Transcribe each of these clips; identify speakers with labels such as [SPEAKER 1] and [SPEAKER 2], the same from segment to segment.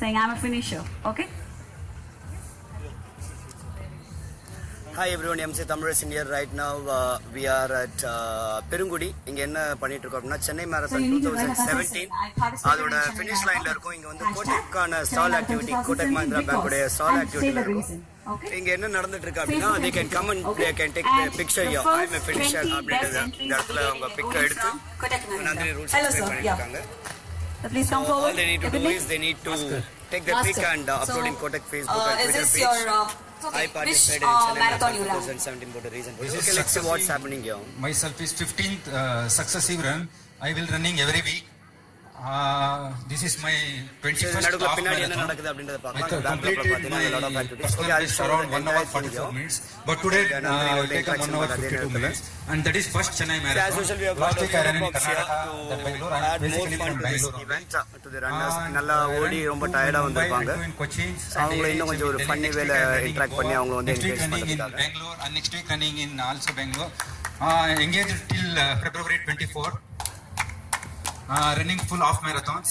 [SPEAKER 1] saying, I'm a finisher. Okay?
[SPEAKER 2] Hi everyone MC Tamil here right now we are at Perungudi இங்க என்ன பண்ணிட்டு இருக்கோம் அப்படின்னா Chennai marathon two thousand seventeen அதோட finish லைன்ல இருக்கும். இங்க வந்து கோட்டெக்கான ஸ்டால் ஆக்டிவிட்டி கோட்டெக் மஹிந்திரா பேங்கோட ஸ்டால் ஆக்டிவிட்டி இருக்கும். இங்க என்ன நடந்துட்டு இருக்கு அப்படின்னா they can come and they can take picture yo I'm a finisher அப்படின்றது இந்த இடத்துல அவங்க பிக் எடுத்து நந்தினி ரூல்ஸ் எக்ஸ்பிளைன் பண்ணிட்டு இருக்காங்க
[SPEAKER 1] So please come
[SPEAKER 2] all
[SPEAKER 1] forward.
[SPEAKER 2] they need to do is they need to take the pic and uh, upload in Kotak Facebook
[SPEAKER 1] uh,
[SPEAKER 2] and
[SPEAKER 1] is
[SPEAKER 2] Twitter
[SPEAKER 1] this
[SPEAKER 2] page.
[SPEAKER 1] your, uh, okay,
[SPEAKER 2] I
[SPEAKER 1] which,
[SPEAKER 2] participated
[SPEAKER 1] uh,
[SPEAKER 2] in
[SPEAKER 1] marathon
[SPEAKER 2] Marathon
[SPEAKER 1] you ran?
[SPEAKER 2] 2017 for the reason.
[SPEAKER 3] This is
[SPEAKER 2] Okay, let's see what's happening here.
[SPEAKER 3] Myself is 15th uh, successive run. I will running every week. This is my
[SPEAKER 2] நடுவுல பின்னாடி என்ன நடக்குது அப்படின்றத பார்க்கலாம் completed பாத்தீங்கன்னா
[SPEAKER 3] first
[SPEAKER 2] okay
[SPEAKER 3] அது
[SPEAKER 2] around
[SPEAKER 3] 1 hour 44 minutes but today uh,
[SPEAKER 2] will
[SPEAKER 3] take 1 hour 52 minutes and that is first chennai
[SPEAKER 2] marathon as usual we have got
[SPEAKER 3] a in karnataka
[SPEAKER 2] that
[SPEAKER 3] bangalore
[SPEAKER 2] and
[SPEAKER 3] basically from bangalore
[SPEAKER 2] event to the runners நல்லா ஓடி ரொம்ப டயர்டா வந்திருப்பாங்க அவங்க இன்னும் கொஞ்சம் ஒரு
[SPEAKER 3] funny
[SPEAKER 2] வேல
[SPEAKER 3] இன்டராக்ட்
[SPEAKER 2] பண்ணி அவங்க வந்து
[SPEAKER 3] என்கரேஜ்
[SPEAKER 2] பண்ணிருக்காங்க
[SPEAKER 3] Bangalore and next week running in also bangalore uh, engaged till uh, february 24 Uh, running full half marathons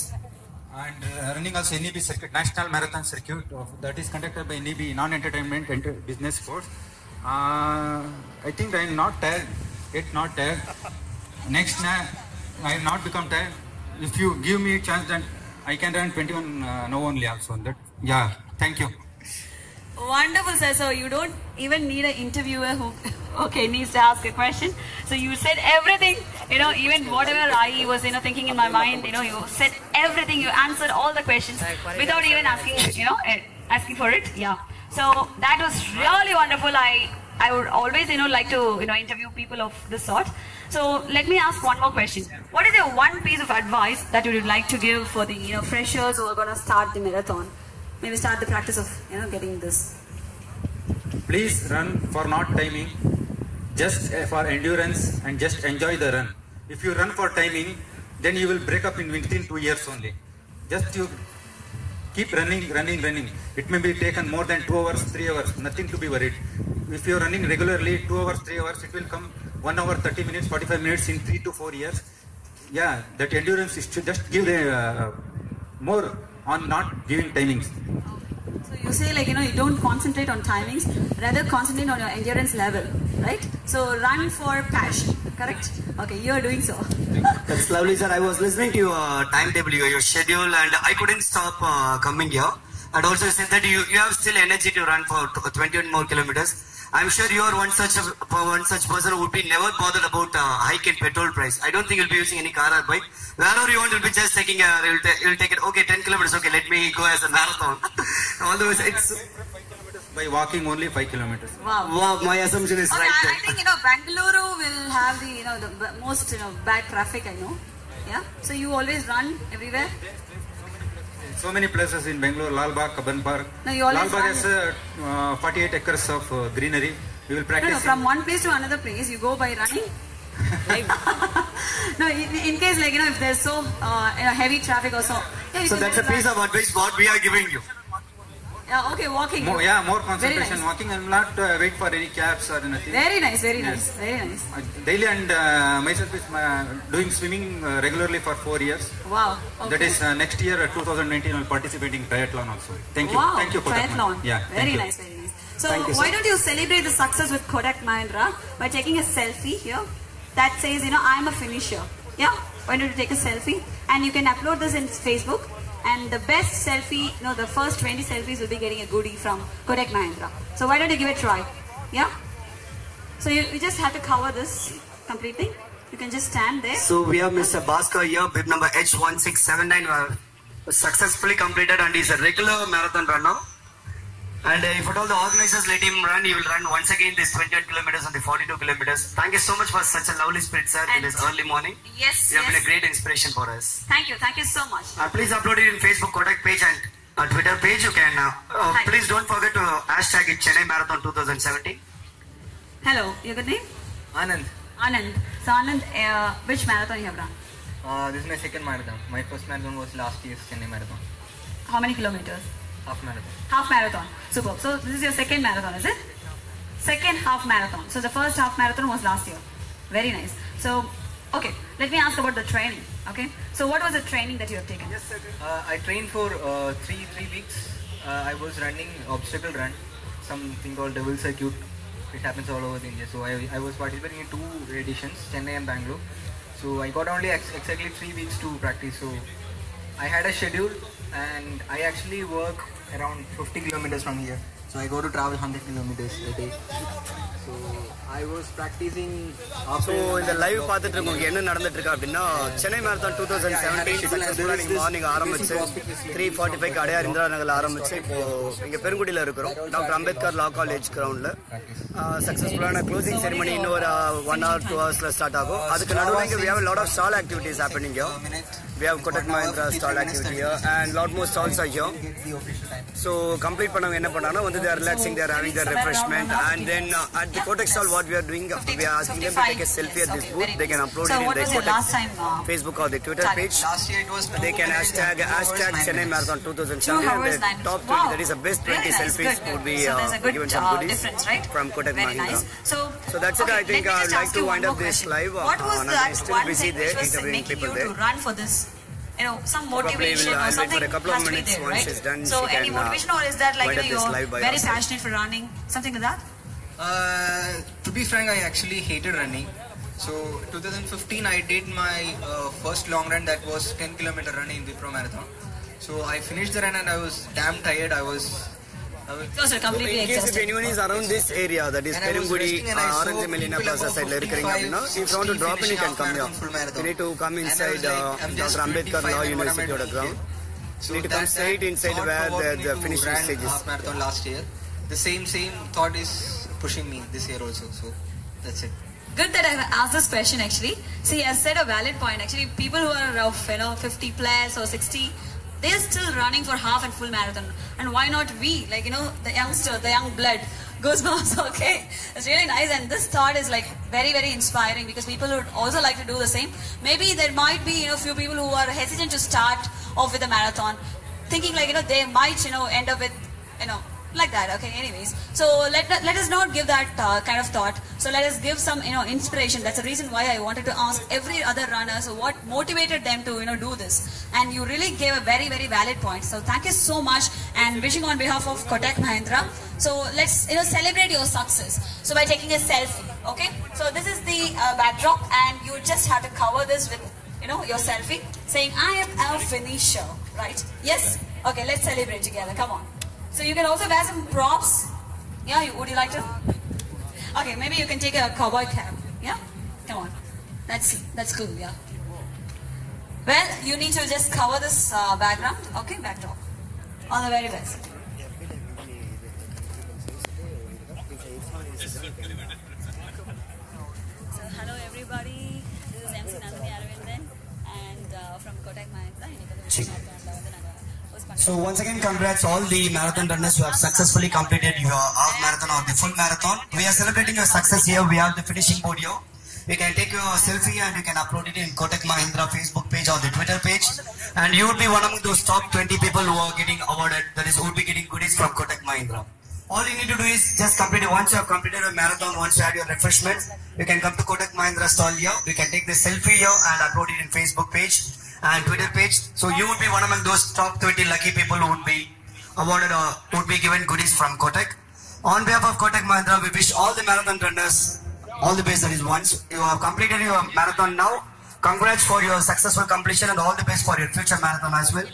[SPEAKER 3] and uh, running also NEB circuit, National Marathon Circuit that is conducted by NEB Non-Entertainment Enter- Business Force. Uh, I think I am not tired, yet not tired. Next, I have not become tired. If you give me a chance, then I can run 21 uh, now only also. That yeah, thank you.
[SPEAKER 1] Wonderful, sir. So you don't even need an interviewer who, okay, needs to ask a question. So you said everything, you know, even whatever I was, you know, thinking in my mind, you know, you said everything. You answered all the questions without even asking, you know, eh, asking for it. Yeah. So that was really wonderful. I, I would always, you know, like to, you know, interview people of this sort. So let me ask one more question. What is your one piece of advice that you would like to give for the, you know, freshers who are going to start the marathon? Maybe start the practice of, you know, getting this.
[SPEAKER 3] Please run for not timing, just uh, for endurance and just enjoy the run. If you run for timing, then you will break up in within two years only. Just you keep running, running, running. It may be taken more than two hours, three hours, nothing to be worried. If you are running regularly, two hours, three hours, it will come one hour, 30 minutes, 45 minutes in three to four years. Yeah, that endurance is to just give the, uh, more on not giving timings.
[SPEAKER 1] So you say like you know you don't concentrate on timings, rather concentrate on your endurance level, right? So run for passion, correct? Okay, you are doing so.
[SPEAKER 2] That's lovely, sir. I was listening to your timetable, your, your schedule, and I couldn't stop uh, coming here. And also said that you, you have still energy to run for t- 21 more kilometers. I'm sure you are one such a, one such person who would be never bothered about uh, hike in petrol price. I don't think you'll be using any car or bike. Wherever you want, you'll be just taking a, you'll, ta- you'll take it. Okay, 10 kilometers. Okay, let me go as a marathon. Although it's, it's
[SPEAKER 3] By walking only 5 kilometers.
[SPEAKER 1] Wow.
[SPEAKER 2] wow, my assumption is
[SPEAKER 1] Okay,
[SPEAKER 2] right.
[SPEAKER 1] I, I think you know Bangalore will have the you know the most you know bad traffic. I know. Yeah. So you always run everywhere.
[SPEAKER 3] So many places in Bangalore, Lalbagh, Cubbon Park.
[SPEAKER 1] No, you always
[SPEAKER 3] Lalbagh
[SPEAKER 1] run-
[SPEAKER 3] has uh, uh, 48 acres of uh, greenery. We will practice.
[SPEAKER 1] no. From one place to another place, you go by running. Like, no, in, in case like you know if there's so uh, you know, heavy traffic or so. Yeah,
[SPEAKER 2] So that's a piece of advice what we are giving you.
[SPEAKER 1] Yeah, okay, walking.
[SPEAKER 3] more, yeah, more concentration
[SPEAKER 1] nice.
[SPEAKER 3] walking and not uh, wait for any cabs or anything.
[SPEAKER 1] Very nice, very
[SPEAKER 3] Yes.
[SPEAKER 1] nice, very nice.
[SPEAKER 3] Uh, daily and uh, myself is uh, doing swimming uh, regularly for four years.
[SPEAKER 1] Wow. Okay.
[SPEAKER 3] That is uh, next year, uh, 2019, I'll participate in triathlon also. Thank you.
[SPEAKER 1] Wow,
[SPEAKER 3] Thank you, Kotak man.
[SPEAKER 1] triathlon.
[SPEAKER 3] Yeah,
[SPEAKER 1] very nice, very nice. So
[SPEAKER 2] you,
[SPEAKER 1] why don't you celebrate the success with Kotak Mahindra by taking a selfie here that says, you know, I'm a finisher. Yeah? Why don't you take a selfie? And you can upload this in Facebook. And the best selfie, no, the first 20 selfies will be getting a goodie from Kotak Mahindra. So why don't you give it a try? Yeah? So you, you just have to cover this completely. You can just stand there.
[SPEAKER 2] So we have Mr. Bhaskar here, bib number H1679, uh, successfully completed and he's a regular marathon runner. And uh, if at all the organizers let him run, he will run once again this 21 kilometers and the 42 kilometers. Thank you so much for such a lovely spirit, sir, in this early morning.
[SPEAKER 1] Yes,
[SPEAKER 2] You have been a great inspiration for us.
[SPEAKER 1] Thank you, thank you so much.
[SPEAKER 2] Uh, please upload it in Facebook Kotak page and uh, Twitter page. You can. Uh, uh, please don't forget to hashtag it Chennai Marathon 2017.
[SPEAKER 1] Hello, your good name?
[SPEAKER 4] Anand,
[SPEAKER 1] Anand. So Anand, uh, which marathon you have run?
[SPEAKER 4] uh, this is my second marathon. My first marathon was last year's Chennai marathon,
[SPEAKER 1] How many kilometers?
[SPEAKER 4] Half marathon.
[SPEAKER 1] Half marathon. Super. So this is your second marathon, is it? Second half marathon. So the first half marathon was last year. Very nice. So, okay, let me ask about the training. Okay. So what was the training that you have taken? Yes, sir.
[SPEAKER 4] Uh, I trained for uh, three three weeks. Uh, I was running obstacle run, something called Devil Circuit. It happens all over the India. So I, I was participating in two editions, Chennai and Bangalore. So I got only ex- exactly three weeks to practice. So I had a schedule and I actually work around 50 kilometers from here. So I go to travel 100 kilometers a day. So I was practicing after
[SPEAKER 5] இந்த live பார்த்துட்டு இருக்கவங்க என்ன நடந்துட்டு இருக்கு அப்படின்னா Chennai marathon two thousand seventeen morning ஆரம்பிச்சு three forty five Adyar Indira நகரில் ஆரம்பிச்சு இப்போ இங்கே பெருங்குடியில் இருக்கிறோம். டாக்டர் அம்பேத்கர் லா. காலேஜ் கிரவுண்டில் சக்ஸஸ்ஃபுல்லான க்ளோசிங் செரிமனி இன்னும் ஒரு ஒன் ஹவர் டூ ஹவர்ஸில் ஸ்டார்ட் ஆகும். அதுக்கு நடுவில் இங்கே we have lot of stall activities happening We have Kotak Mahindra stall activity here and lot more stalls are here. So complete panang enna panana, when they are relaxing, they are having their refreshment and then uh, at the Kotak stall what we are doing, we are asking them to take a selfie at this booth. They can upload it in Kotak Facebook or the Twitter page. They can hashtag, hashtag Chennai Marathon
[SPEAKER 1] 2007
[SPEAKER 5] and the top 20, that is the best 20 selfies would be uh, given some goodies from Kotak Mahindra.
[SPEAKER 1] So,
[SPEAKER 5] that's it, I think
[SPEAKER 1] uh,
[SPEAKER 5] I would like to wind up this live. Uh,
[SPEAKER 1] what
[SPEAKER 5] was the
[SPEAKER 1] one thing which was making you to run for this you know, some motivation
[SPEAKER 5] we'll-
[SPEAKER 1] or something
[SPEAKER 5] for a couple of
[SPEAKER 1] has to be
[SPEAKER 5] minutes
[SPEAKER 1] there,
[SPEAKER 5] once
[SPEAKER 1] right?
[SPEAKER 5] done,
[SPEAKER 1] So, any
[SPEAKER 5] can, uh,
[SPEAKER 1] motivation or is that like you know
[SPEAKER 5] up this live
[SPEAKER 1] you're very
[SPEAKER 5] herself.
[SPEAKER 1] passionate for running, something like that?
[SPEAKER 4] Uh, to be frank, I actually hated running. So 2015, I did my uh, first long run that was 10 kilometer run in Wipro Marathon. So I finished the run and I was damn tired. I was,
[SPEAKER 1] Sir, completely
[SPEAKER 5] in if is around this area, that is Perungudi,
[SPEAKER 4] uh,
[SPEAKER 5] Orange Melina Plaza side, இருக்கிறீங்க அப்படின்னா, if you want to drop in, you can come here. You need to come inside uh, Law University
[SPEAKER 4] or the
[SPEAKER 5] ground.
[SPEAKER 4] So
[SPEAKER 5] you need to come straight inside where the, finishing stage is.
[SPEAKER 4] Last year. The same same thought is pushing me this year also. So that's it.
[SPEAKER 1] Good that I asked this question actually. See, I said a valid point actually. People who are of you know 50 plus or 60 they're still running for half and full marathon. And why not we? Like you know, the youngster, the young blood. Goosebumps. Okay, it's really nice. And this thought is like very very inspiring because people would also like to do the same. Maybe there might be you know few people who are hesitant to start off with a marathon, thinking like you know they might you know end up with you know like that okay anyways. So let, let us not give that uh, kind of thought. So let us give some you know inspiration. That's the reason why i wanted to ask every other runner so what motivated them to you know do this? And you really gave a very very valid point. So thank you so much and wishing on behalf of kotak mahindra. So let's you know celebrate your success. So by taking a selfie okay? So this is the uh, backdrop and you just have to cover this with you know your selfie saying i am a finisher right? Yes? Okay let's celebrate together. Come on so you can also wear some props. Yeah, you, would you like to? Okay, maybe you can take a cowboy cap. Yeah, come on. That's that's cool. Yeah. Well, you need to just cover this uh, background. Okay, backdrop. All the very best. So hello everybody. This is MC Nandhini Aravindan and uh, from Kotak Mahindra.
[SPEAKER 2] So once again, congrats all the marathon runners who have successfully completed your half marathon or the full marathon. We are celebrating your success here. We have the finishing board here. You can take your selfie and you can upload it in Kotak Mahindra Facebook page or the Twitter page. And you would be one among those top 20 people who are getting awarded, that is, who would be getting goodies from Kotak Mahindra. All you need to do is just complete it. Once you have completed a marathon, once you had your refreshments, you can come to Kotak Mahindra stall here. You can take the selfie here and upload it in Facebook page and Twitter page. So you would be one among those top 20 lucky people who would be awarded or would be given goodies from Kotak. On behalf of Kotak Mahindra, we wish all the marathon runners all the best. That is once you have completed your marathon now. Congrats for your successful completion and all the best for your future marathon as well.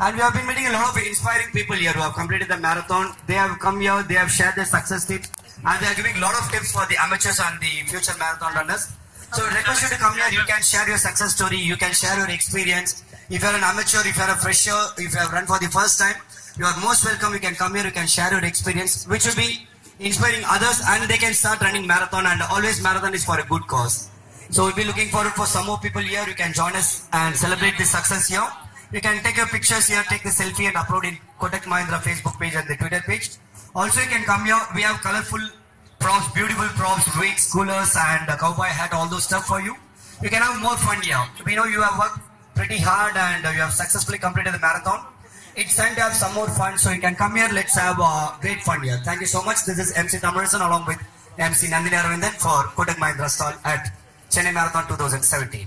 [SPEAKER 2] And we have been meeting a lot of inspiring people here who have completed the marathon. They have come here, they have shared their success tips, and they are giving a lot of tips for the amateurs and the future marathon runners. So request you to come here, you can share your success story, you can share your experience. If you're an amateur, if you're a fresher, if you have run for the first time, you are most welcome. You can come here, you can share your experience, which will be inspiring others and they can start running marathon and always marathon is for a good cause. So we'll be looking forward for some more people here. You can join us and celebrate this success here. You can take your pictures here, take the selfie and upload in Kotak Mahindra Facebook page and the Twitter page. Also you can come here. We have colorful props, beautiful props, wigs, coolers and a cowboy hat, all those stuff for you. You can have more fun here. We know you have worked pretty hard and you have successfully completed the marathon. It's time to have some more fun, so you can come here. Let's have uh, great fun here. Thank you so much. This is MC Thamizharasan along with MC Nandhini Aravindan for Kotak Mahindra stall at Chennai Marathon 2017.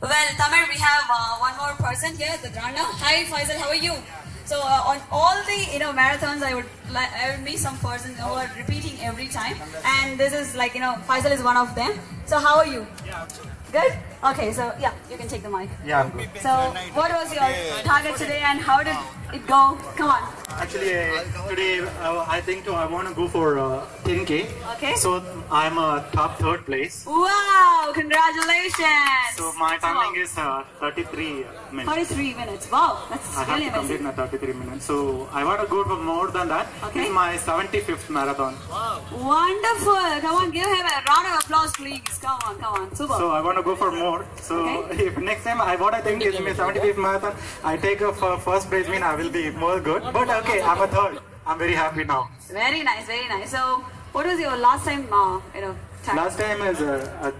[SPEAKER 1] Well, Tamil, we have uh, one more person here, the runner. Hi, Faisal, how are you? So uh, on all the you know marathons, I would I would meet some person who are repeating every time, and this is like you know Faisal is one of them. So how are you? Yeah, good. Okay, so yeah, you can take the mic.
[SPEAKER 6] Yeah, I'm good.
[SPEAKER 1] So what was your target today, and how did it go? Come on.
[SPEAKER 6] Actually, uh, today uh, I think I want to go for uh, 10k.
[SPEAKER 1] Okay.
[SPEAKER 6] So I'm a top third place.
[SPEAKER 1] Wow! Congratulations.
[SPEAKER 6] So my timing is uh, 33 minutes.
[SPEAKER 1] 33 minutes. Wow, that's
[SPEAKER 6] I have
[SPEAKER 1] really
[SPEAKER 6] to complete
[SPEAKER 1] amazing.
[SPEAKER 6] my 33 minutes. So I want to go for more than that.
[SPEAKER 1] Okay.
[SPEAKER 6] It's my 75th marathon. Wow.
[SPEAKER 1] Wonderful. Come on, give him a round of applause, please. Come on, come on. Super.
[SPEAKER 6] So I want to go for more. So
[SPEAKER 1] Okay.
[SPEAKER 6] if next time I what I think is my 75th marathon, I take a first place, mean I will be more good. But okay, I'm a third. I'm very happy now.
[SPEAKER 1] Very nice, very nice. So, what was your last time, uh, you know, time?
[SPEAKER 6] Last time is uh,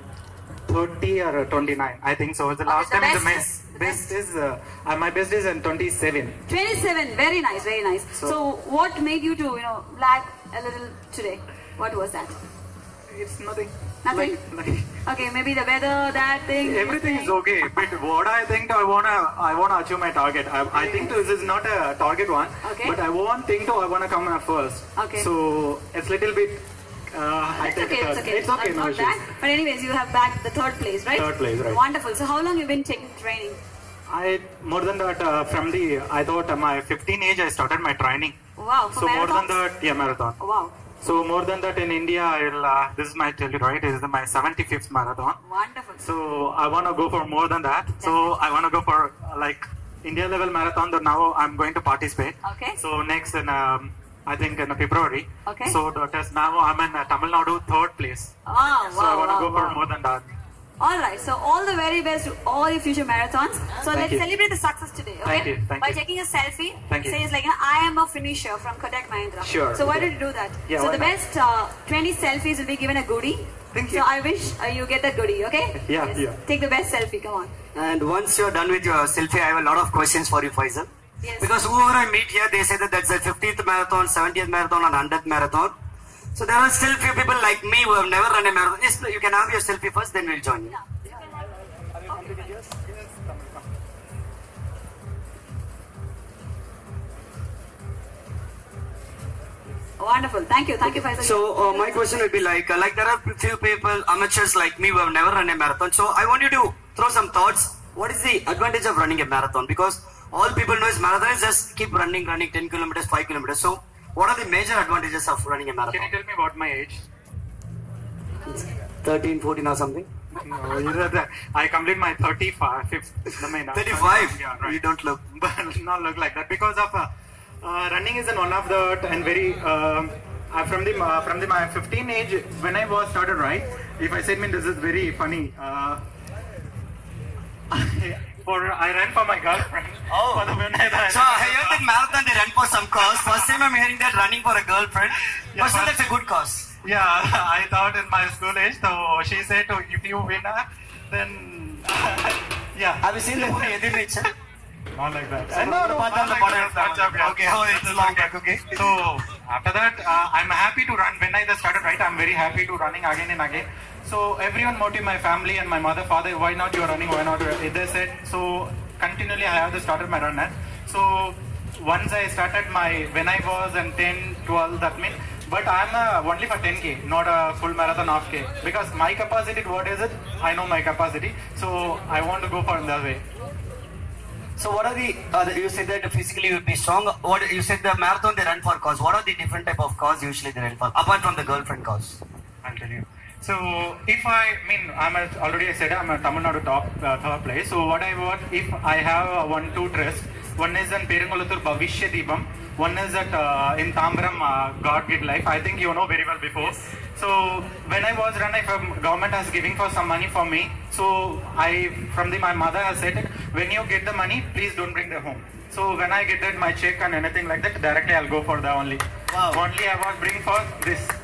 [SPEAKER 6] uh, 30 or uh, 29, I think so. The last
[SPEAKER 1] the
[SPEAKER 6] time is the
[SPEAKER 1] best
[SPEAKER 6] best.
[SPEAKER 1] is-
[SPEAKER 6] Best is uh, uh, my best is in 27.
[SPEAKER 1] 27. Very nice, very nice. So,
[SPEAKER 6] So-
[SPEAKER 1] what made you to, you know, lag a little today? What was that?
[SPEAKER 6] It's nothing.
[SPEAKER 1] Nothing?
[SPEAKER 6] Like, like
[SPEAKER 1] Okay, maybe the weather, that thing.
[SPEAKER 6] everything is okay, but what I think I wanna I wanna achieve my target. I, I think this is not a target one,
[SPEAKER 1] Okay.
[SPEAKER 6] but I want think to I wanna come uh, first.
[SPEAKER 1] Okay.
[SPEAKER 6] So it's little bit. Uh, I
[SPEAKER 1] It's okay, it's okay.
[SPEAKER 6] It's okay, no
[SPEAKER 1] that. But anyways, you have back the third place, right?
[SPEAKER 6] Third place, right.
[SPEAKER 1] Wonderful. So how long you been taking training?
[SPEAKER 6] I more than that uh, from the I thought uh, my 15 age I started my training.
[SPEAKER 1] Wow,
[SPEAKER 6] so more than that, yeah, marathon.
[SPEAKER 1] Wow.
[SPEAKER 6] So more than that in India, I'll, uh, this is my tell you right. This is my 75th marathon.
[SPEAKER 1] Wonderful.
[SPEAKER 6] So I want to go for more than that. So I want to go for uh, like India level marathon. That now I'm going to participate.
[SPEAKER 1] Okay.
[SPEAKER 6] So next in um, I think in February.
[SPEAKER 1] Okay.
[SPEAKER 6] So that is now I'm in uh, Tamil Nadu third place.
[SPEAKER 1] Oh, wow,
[SPEAKER 6] So I want to
[SPEAKER 1] wow,
[SPEAKER 6] go
[SPEAKER 1] wow.
[SPEAKER 6] for more than that.
[SPEAKER 1] All right. So all the very best to all your future marathons. So let's
[SPEAKER 6] you.
[SPEAKER 1] celebrate the success today. Okay?
[SPEAKER 6] Thank you, thank
[SPEAKER 1] By
[SPEAKER 6] you.
[SPEAKER 1] taking a selfie,
[SPEAKER 6] Thank you.
[SPEAKER 1] says like, I am a finisher from Kotak Mahindra.
[SPEAKER 6] Sure,
[SPEAKER 1] So why did you do that?
[SPEAKER 6] Yeah,
[SPEAKER 1] so the
[SPEAKER 6] not?
[SPEAKER 1] best uh, 20 selfies will be given a goodie.
[SPEAKER 6] Thank
[SPEAKER 1] so
[SPEAKER 6] you.
[SPEAKER 1] I wish uh, you get that goodie. Okay?
[SPEAKER 6] Yeah,
[SPEAKER 1] Yes.
[SPEAKER 6] yeah.
[SPEAKER 1] Take the best selfie. Come on.
[SPEAKER 2] And once you're done with your selfie, I have a lot of questions for you, Faisal.
[SPEAKER 1] Yes.
[SPEAKER 2] Because whoever I meet here, they say that that's the 50th marathon, 70th marathon, and 100th marathon. So there are still few people like me who have never run a marathon. Yes, you can have your selfie first, then we'll join you.
[SPEAKER 1] Wonderful. Thank you. Thank you, Faisal.
[SPEAKER 2] So uh, my question would be like, uh, like there are few people, amateurs like me, who have never run a marathon. So I want you to throw some thoughts. What is the advantage of running a marathon? Because all people know is marathon is just keep running, running 10 kilometers, 5 kilometers. So what are the major advantages of running a marathon?
[SPEAKER 6] Can you tell me about my age?
[SPEAKER 2] 13, 14 or something?
[SPEAKER 6] No, you know that I complete my 35. I mean, uh,
[SPEAKER 2] 35?
[SPEAKER 6] Yeah, right.
[SPEAKER 2] You don't look.
[SPEAKER 6] but not look like that because of uh, uh, running is an one of the and very um, uh, from the uh, from the my 15 age when I was started right. If I said, mean this is very funny. Uh, for I ran for my girlfriend.
[SPEAKER 2] Oh.
[SPEAKER 6] For the I ran.
[SPEAKER 2] So I heard that marathon they run for some cause. First time I'm hearing that running for a girlfriend.
[SPEAKER 6] Yeah,
[SPEAKER 2] but still that's a good cause.
[SPEAKER 6] Yeah, I thought in my school age. So she said, oh, if you win, uh, then yeah.
[SPEAKER 2] Have you seen the movie Ethir Neechal?
[SPEAKER 6] Not like that.
[SPEAKER 2] So,
[SPEAKER 6] no, no, not like that. Okay.
[SPEAKER 2] Okay, oh, it's long back, okay.
[SPEAKER 6] So after that, uh, I'm happy to run. When I started, right, I'm very happy to running again and again. So everyone motive my family and my mother, father, why not you're running? Why not? They said so. Continually, I have started my run. eh. So once I started my when I was in 10, 12, that means. But I'm uh, only for 10k, not a full marathon half k. Because my capacity, what is it? I know my capacity, so I want to go for that way.
[SPEAKER 2] So what are the, uh, you said that physically you would be strong. What you said the marathon they run for cause. What are the different type of cause usually they run for apart from the girlfriend cause?
[SPEAKER 6] I'll tell you. So if I mean I'm already I said I'm a Tamil Nadu top uh, third place. So what I want if I have uh, one two trust. One is in Perungalathur Bhavishya Deepam. One is at uh, in Tambram uh, God Give Life. I think you know very well before. So when I was run, if um, government has giving for some money for me, so I from the my mother has said when you get the money, please don't bring the home. So when I get that my check and anything like that, directly I'll go for the only.
[SPEAKER 2] Wow.
[SPEAKER 6] Only I was bring for this.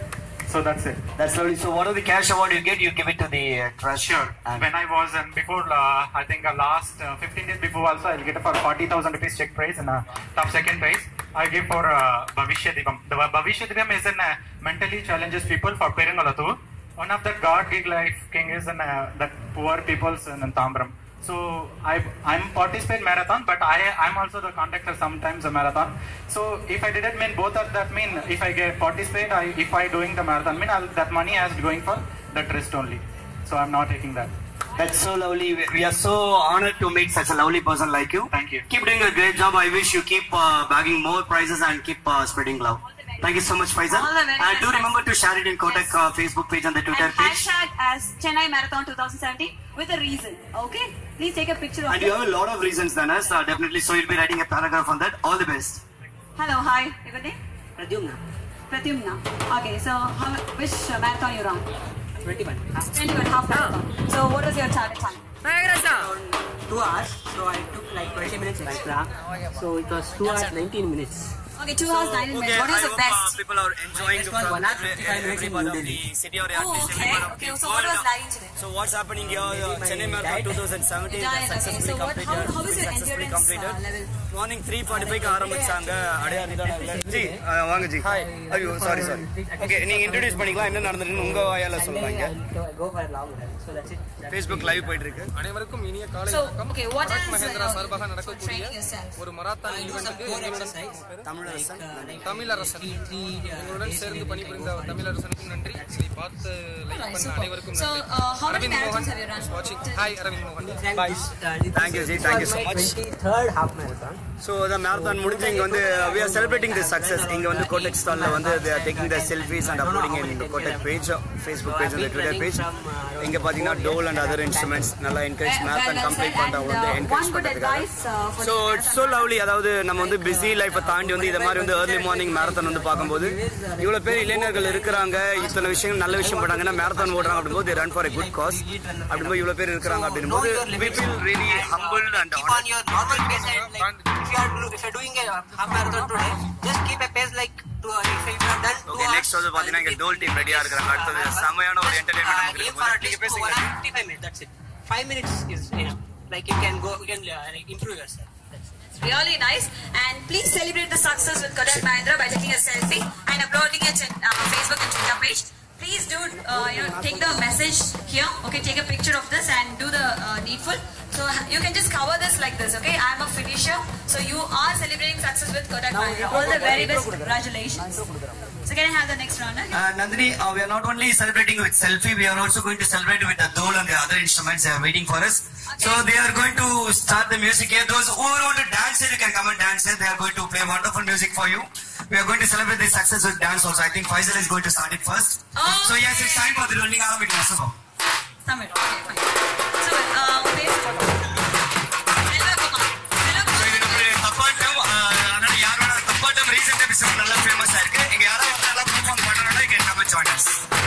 [SPEAKER 6] So that's it.
[SPEAKER 2] That's lovely. So what are the cash award you get? You give it to the uh, trust.
[SPEAKER 6] Sure.
[SPEAKER 2] And
[SPEAKER 6] When I was and before, uh, I think uh, last uh, 15 days before also, I'll get for 40,000 rupees check prize and uh, top second prize. I give for uh, Bhavishya. The Bhavishya Deepam is an uh, mentally challenges people for Perangalatu. One of the God Gig Life King is an, uh, that poor peoples in Tambram. So I I'm participate marathon, but I I'm also the conductor sometimes a marathon. So if I didn't mean both of that mean if I get participate, I if I doing the marathon mean I'll, that money has going for the trust only. So I'm not taking that.
[SPEAKER 2] That's so lovely. We- We are so honored to meet such a lovely person like you.
[SPEAKER 6] Thank you.
[SPEAKER 2] Keep doing a great job. I wish you keep uh, bagging more prizes and keep uh, spreading love. Thank you so much, Faisal.
[SPEAKER 1] All the very
[SPEAKER 2] And do
[SPEAKER 1] best.
[SPEAKER 2] remember to share it in Kotak uh, Facebook page and the Twitter
[SPEAKER 1] And
[SPEAKER 2] page.
[SPEAKER 1] hashtag as Chennai Marathon 2017 with a reason. Okay? Please take a picture of it.
[SPEAKER 2] And you have a lot of reasons, Danas. Uh, definitely. So you'll be writing a paragraph on that. All the best.
[SPEAKER 1] Hello, hi. Your good name? Pradyumna. Okay, so how, which uh, marathon you run?
[SPEAKER 7] 21.
[SPEAKER 1] 21 half marathon. So what was your target time?
[SPEAKER 7] Two hours, so I took like 20 minutes extra. So it was 2 hours 19 minutes.
[SPEAKER 1] Okay, 2 hours 9 minutes. What was the best?
[SPEAKER 2] people are enjoying from
[SPEAKER 7] one
[SPEAKER 2] every,
[SPEAKER 7] 55 minutes
[SPEAKER 2] every part of the city or at
[SPEAKER 1] Oh, okay.
[SPEAKER 2] every part of
[SPEAKER 1] Okay,
[SPEAKER 2] the
[SPEAKER 1] so what
[SPEAKER 2] world.
[SPEAKER 1] was lying today?
[SPEAKER 2] So what's happening here? Uh, Chennai Marathon 2017
[SPEAKER 1] Diet,
[SPEAKER 2] is
[SPEAKER 1] okay.
[SPEAKER 2] successfully
[SPEAKER 1] So what-
[SPEAKER 2] completed.
[SPEAKER 1] how- how is your
[SPEAKER 2] successfully
[SPEAKER 1] endurance,
[SPEAKER 2] completed.
[SPEAKER 1] uh, level?
[SPEAKER 2] Morning three forty five ஆரம்பிச்சாங்க ஜி வாங்க ஜி ஐயோ sorry sorry okay நீங்க introduce பண்ணிக்கலாம் என்ன நடந்துருன்னு உங்க வாயால சொல்லுவாங்க Facebook live போயிட்டு இருக்கு
[SPEAKER 8] அனைவருக்கும் இனிய காலை வணக்கம்
[SPEAKER 1] ஓகே
[SPEAKER 8] வாட்
[SPEAKER 1] இஸ்
[SPEAKER 8] மகேந்திரா சார்பாக நடக்கக்கூடிய ஒரு மராத்தான் ஈவெண்ட்டுக்கு
[SPEAKER 2] தமிழரசன்
[SPEAKER 8] தமிழரசன் எங்களுடன் சேர்ந்து பணிபுரிந்த தமிழரசனுக்கும் நன்றி இதை பார்த்து லைக் பண்ண அனைவருக்கும் அரவிந்த் மோகன் வாட்சிங் ஹாய் அரவிந்த் மோகன் bye
[SPEAKER 7] thank
[SPEAKER 2] U
[SPEAKER 7] G
[SPEAKER 2] thank you
[SPEAKER 7] so
[SPEAKER 2] much
[SPEAKER 7] third half marathon
[SPEAKER 2] so இந்த மேரத்தான் முடிஞ்சு இங்கே வந்து we are celebrating the success இங்கே வந்து கோட்டக் ஸ்டாலில் வந்து தேக்கிங் த selfish and uploading in Kotak page Facebook page Twitter page இங்க பாத்தீங்கன்னா டோல் அண்ட் அதர் இன்ஸ்ட்ருமெண்ட்ஸ் நல்லா encourage marathon
[SPEAKER 1] well
[SPEAKER 2] complete
[SPEAKER 1] said.
[SPEAKER 2] பண்றவங்க வந்து encourage
[SPEAKER 1] for
[SPEAKER 2] so it's so lovely அதாவது நம்ம வந்து பிஸி லைஃப்பை தாண்டி வந்து இதை மாதிரி வந்து ஏர்லி மார்னிங் மேரத்தான் வந்து பார்க்கும்போது இவ்வளவு பேர் இளைஞர்கள் இருக்கிறாங்க. இத்தனை விஷயங்கள் நல்ல விஷயம் பண்றாங்கன்னா மேரத்தான் ஓடுறாங்க அப்படிங்கும்போது run for a good cause அப்படிங்கும்போது இவ்வளவு பேர் இருக்கிறாங்க
[SPEAKER 7] on
[SPEAKER 2] honored.
[SPEAKER 7] your normal pace and like if you are doing a half marathon today, just keep a pace like
[SPEAKER 2] okay next வந்து பாத்தீங்கன்னா இங்க டோல் டீம் ரெடியா இருக்காங்க அடுத்தது செமையான ஒரு என்டர்டெயின்மெண்ட் நமக்கு இருக்கு பேசுங்க.
[SPEAKER 7] 55 minutes that's it. 5 minutes is enough like you can go you can uh, improve yourself.
[SPEAKER 1] Really nice. And please celebrate the success with Kotak Mahindra by taking a selfie and uploading it in uh, Facebook and Twitter page. Please do uh, you know take the message here okay? Take a picture of this and do the uh, needful. So you can just cover this like this okay? I am a finisher. So you are celebrating success with kotak all the very best. congratulations. So can I have the next round?
[SPEAKER 2] Uh, Nandhini, uh, we are not only celebrating with selfie, we are also going to celebrate with the dhol and the other instruments they are waiting for us. Okay. So they are going to start the music here. Those who want to dance here, you can come and dance here. They are going to play wonderful music for you. We are going to celebrate the success with dance also. I think Faisal is going to start it first.
[SPEAKER 1] Okay.
[SPEAKER 2] So yes, it's time for the rolling arm with
[SPEAKER 1] Nasabam. Okay, fine. So, uh, please.
[SPEAKER 2] ತಪ್ಪಾಟಂ ಯಾರು ತಪ್ಪಾಟಂ recent episode நல்லா famous join us.